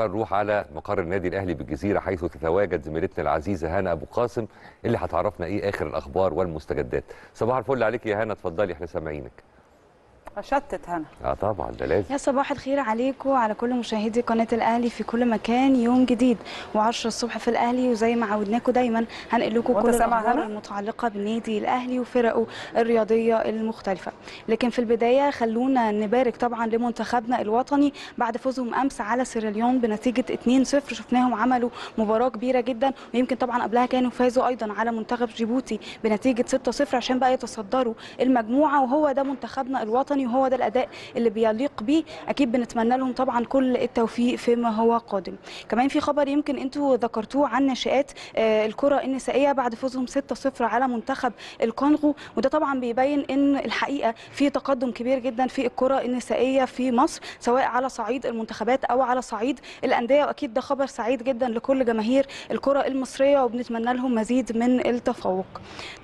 نروح على مقر النادي الأهلي بالجزيرة حيث تتواجد زميلتنا العزيزة هنا أبو قاسم اللي هتعرفنا إيه آخر الأخبار والمستجدات. صباح الفل عليك يا هنا اتفضلي إحنا سامعينك. شتت هنا آه طبعا ده لازم. يا صباح الخير عليكم وعلى كل مشاهدي قناة الأهلي في كل مكان يوم جديد. و10 الصبح في الأهلي وزي ما عودناكم دايما هنقل لكم كل الأخبار؟ المتعلقة بالنادي الأهلي وفرقه الرياضية المختلفة. لكن في البداية خلونا نبارك طبعا لمنتخبنا الوطني بعد فوزهم أمس على سيراليون بنتيجة 2-0 شفناهم عملوا مباراة كبيرة جدا ويمكن طبعا قبلها كانوا فازوا أيضا على منتخب جيبوتي بنتيجة 6-0 عشان بقى يتصدروا المجموعة. وهو ده منتخبنا الوطني وهو ده الأداء اللي بيليق بيه. أكيد بنتمنى لهم طبعا كل التوفيق فيما هو قادم. كمان في خبر يمكن أنتوا ذكرتوه عن ناشئات آه، الكرة النسائية بعد فوزهم 6-0 على منتخب الكونغو وده طبعا بيبين إن الحقيقة في تقدم كبير جدا في الكرة النسائية في مصر سواء على صعيد المنتخبات أو على صعيد الأندية. وأكيد ده خبر سعيد جدا لكل جماهير الكرة المصرية وبنتمنى لهم مزيد من التفوق.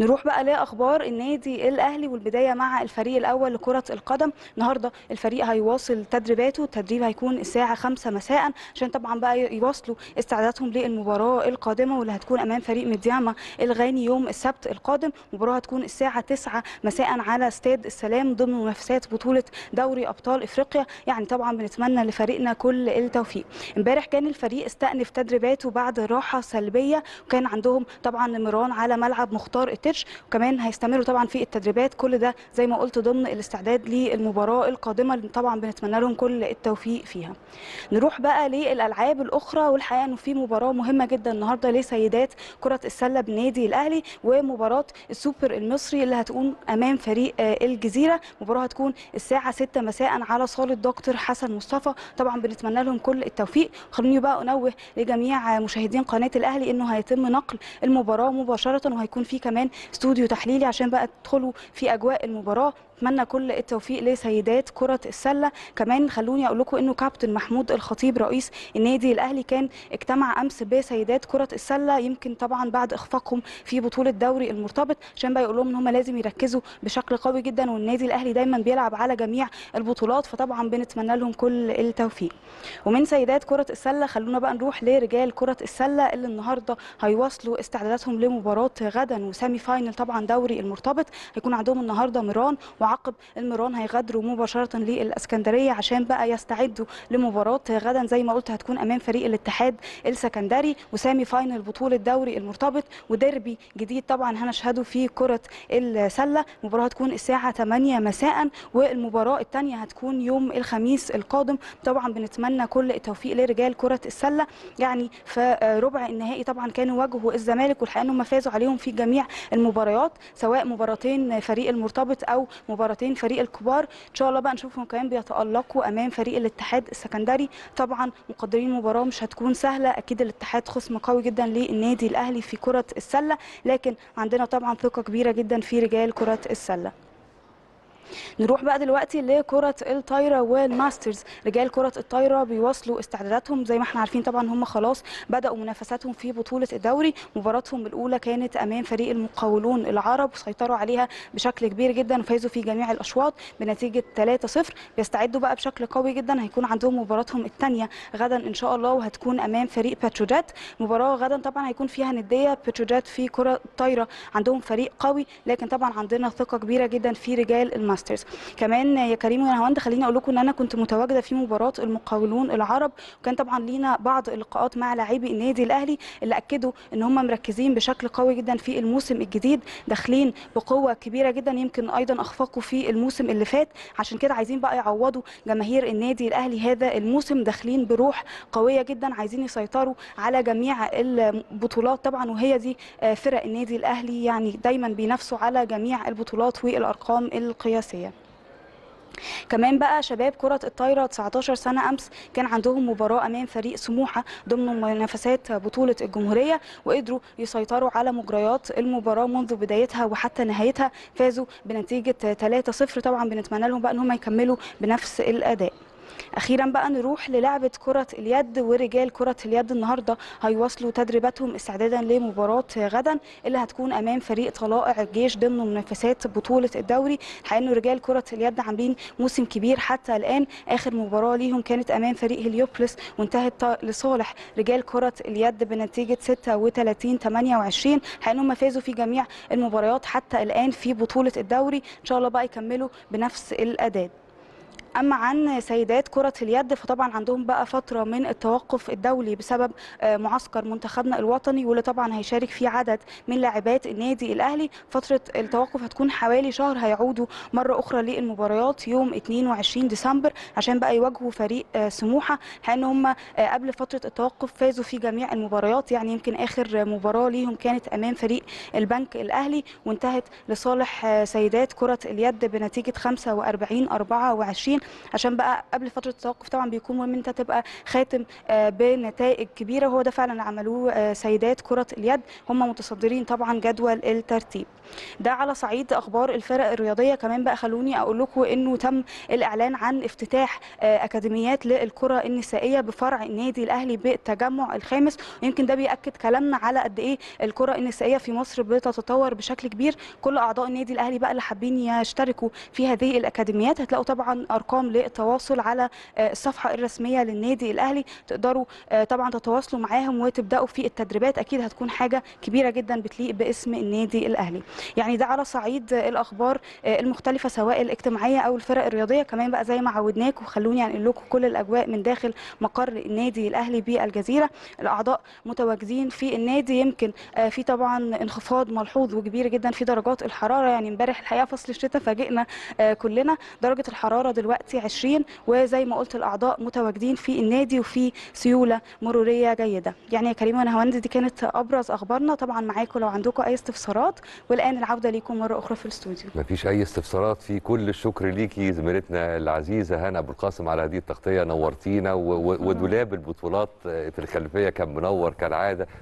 نروح بقى لأخبار النادي الأهلي والبداية مع الفريق الأول لكرة القدم. النهارده الفريق هيواصل تدريباته. التدريب هيكون الساعة 5 مساء عشان طبعا بقى يواصلوا استعداداتهم للمباراة القادمة واللي هتكون أمام فريق مدياما الغاني يوم السبت القادم. المباراه هتكون الساعة 9 مساء على استاد السلام ضمن منافسات بطولة دوري أبطال إفريقيا. يعني طبعا بنتمنى لفريقنا كل التوفيق. امبارح كان الفريق استأنف تدريباته بعد راحة سلبية وكان عندهم طبعا مران على ملعب مختار التتش وكمان هيستمروا طبعا في التدريبات. كل ده زي ما قلت ضمن الاستعداد للمباراة القادمة اللي طبعا بنتمنى لهم كل التوفيق فيها. نروح بقى للألعاب الأخرى والحقيقة إنه في مباراة مهمة جدا النهارده لسيدات كرة السلة بالنادي الأهلي ومباراة السوبر المصري اللي هتكون أمام فريق آه، الجزيرة. مباراة هتكون الساعة 6 مساء على صالة دكتور حسن مصطفى. طبعا بنتمنى لهم كل التوفيق. خلوني بقى أنوه لجميع مشاهدين قناة الأهلي إنه هيتم نقل المباراة مباشرة وهيكون في كمان استوديو تحليلي عشان بقى تدخلوا في أجواء المباراة. أتمنى كل التوفيق لسيدات كرة السلة. كمان خلوني أقول لكم إنه كابتن محمود الخطيب رئيس النادي الأهلي كان اجتمع أمس بسيدات كرة السلة يمكن طبعا بعد إخفاقهم في بطولة دوري المرتبط عشان بقى يقول لهم إن هم لازم يركزوا بشكل قوي جدا والنادي الأهلي دايما بيلعب على جميع البطولات فطبعا بنتمنى لهم كل التوفيق. ومن سيدات كرة السلة خلونا بقى نروح لرجال كرة السلة اللي النهارده هيواصلوا استعداداتهم لمباراة غدا وسامي فاينل طبعا دوري المرتبط. هيكون عندهم النهارده ميران وعقب الميران هيغادروا مباشرة للإسكندرية عشان بقى يستعدوا لمباراة غدا. زي ما قلت هتكون أمام فريق الاتحاد السكندري و semi final بطولة دوري المرتبط وديربي جديد طبعا هنشهده في كرة السلة. مباراة هتكون الساعة 8 مساء والمباراة الثانية هتكون يوم الخميس القادم. طبعا بنتمنى كل التوفيق لرجال كرة السلة. يعني في ربع النهائي طبعا كانوا واجهوا الزمالك والحقيقة إنهم فازوا عليهم في جميع المباريات سواء مباراتين فريق المرتبط أو مباراتين فريق الكبار إن شاء الله بقى نشوفهم كمان بيتألقوا أمام فريق الاتحاد السكندري. طبعا مقدرين مباراه مش هتكون سهلة. أكيد الاتحاد خصم قوي جدا للنادي الأهلي في كرة السلة لكن عندنا طبعا ثقة كبيرة جدا في رجال كرة السلة. نروح بقى دلوقتي لكرة الطايرة وال masters. رجال كرة الطايرة بيواصلوا استعداداتهم. زي ما إحنا عارفين طبعا هم خلاص بدأوا منافساتهم في بطولة الدوري. مباراتهم الأولى كانت أمام فريق المقاولون العرب وسيطروا عليها بشكل كبير جدا وفازوا في جميع الأشواط بنتيجة 3-0 بيستعدوا بقى بشكل قوي جدا. هيكون عندهم مباراتهم الثانية غدا إن شاء الله وهتكون أمام فريق باتروجات مباراة غدا طبعا هيكون فيها ندية باتروجات في كرة الطايرة. عندهم فريق قوي لكن طبعا عندنا ثقة كبيرة جدا في رجال الماسترز. كمان يا كريم ونهاوند خليني أقول لكم إن أنا كنت متواجدة في مباراة المقاولون العرب وكان طبعا لينا بعض اللقاءات مع لاعبي النادي الأهلي اللي أكدوا إن هم مركزين بشكل قوي جدا في الموسم الجديد داخلين بقوة كبيرة جدا يمكن أيضا أخفقوا في الموسم اللي فات. عشان كده عايزين بقى يعوضوا جماهير النادي الأهلي هذا الموسم داخلين بروح قوية جدا عايزين يسيطروا على جميع البطولات طبعا وهي دي آه، فرق النادي الأهلي يعني دايما بينافسوا على جميع البطولات والأرقام القياسية. كمان بقى شباب كرة الطايرة 19 سنة أمس كان عندهم مباراة أمام فريق سموحة ضمن منافسات بطولة الجمهورية وقدروا يسيطروا على مجريات المباراة منذ بدايتها وحتى نهايتها. فازوا بنتيجة 3-0 طبعا. بنتمنى لهم بقى أن هم يكملوا بنفس الأداء. أخيرا بقى نروح للعبه كرة اليد ورجال كرة اليد النهارده. هيواصلوا تدريباتهم استعدادا لمباراة غدا اللي هتكون أمام فريق طلائع الجيش ضمن منافسات بطولة الدوري. انه رجال كرة اليد عاملين موسم كبير حتى الآن. آخر مباراة ليهم كانت أمام فريق هليوبلس وانتهت لصالح. رجال كرة اليد بنتيجة 36 28 الحقيقة ان هم فازوا في جميع المباريات حتى الآن في بطولة الدوري. إن شاء الله بقى يكملوا بنفس الأداء. أما عن سيدات كرة اليد فطبعا عندهم بقى فترة من التوقف الدولي بسبب معسكر منتخبنا الوطني واللي طبعا هيشارك فيه عدد من لاعبات النادي الأهلي. فترة التوقف هتكون حوالي شهر هيعودوا مرة أخرى للمباريات يوم 22 ديسمبر عشان بقى يواجهوا فريق سموحة. لأن هم قبل فترة التوقف فازوا في جميع المباريات يعني يمكن آخر مباراة ليهم كانت أمام فريق البنك الأهلي وانتهت لصالح سيدات كرة اليد بنتيجة 45 24 عشان بقى قبل فترة التوقف طبعا بيكون مهم أنت تبقى خاتم بنتائج كبيرة هو ده فعلا عملوه سيدات كرة اليد هم متصدرين طبعا جدول الترتيب. ده على صعيد أخبار الفرق الرياضية كمان بقى خلوني أقول لكم إنه تم الإعلان عن افتتاح أكاديميات للكرة النسائية بفرع النادي الأهلي بالتجمع الخامس. ويمكن ده بيأكد كلامنا على قد إيه الكرة النسائية في مصر بتتطور بشكل كبير. كل أعضاء النادي الأهلي بقى اللي حابين يشتركوا في هذه الأكاديميات هتلاقوا طبعا أرقام للتواصل على الصفحة الرسمية للنادي الأهلي. تقدروا طبعا تتواصلوا معاهم وتبدأوا في التدريبات. أكيد هتكون حاجة كبيرة جدا بتليق باسم النادي الأهلي. يعني ده على صعيد الأخبار المختلفة سواء الاجتماعية أو الفرق الرياضية. كمان بقى زي ما عودناكم خلوني أنقل لكم كل الأجواء من داخل مقر النادي الأهلي بالجزيرة. الأعضاء متواجدين في النادي. يمكن في طبعا انخفاض ملحوظ وكبير جدا في درجات الحرارة. يعني امبارح الحقيقة فصل الشتاء فاجئنا كلنا. درجة الحرارة دلوقتي 20 وزي ما قلت الأعضاء متواجدين في النادي وفي سيولة مرورية جيدة. يعني يا كريم وأنا هوند دي كانت أبرز أخبارنا. طبعا معاكم لو عندكم أي استفسارات. والآن العودة ليكم مرة أخرى في الاستوديو. مفيش أي استفسارات. في كل الشكر ليكي زميلتنا العزيزة هنا ابو القاسم على هذه التغطية. نورتينا ودولاب البطولات في الخلفية كان منور كالعادة.